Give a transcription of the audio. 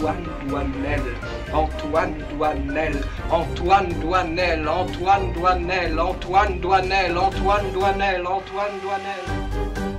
Antoine Douanel, Antoine Douanel, Antoine Douanel, Antoine Douanel, Antoine Douanel, Antoine Douanel, Antoine Douanel.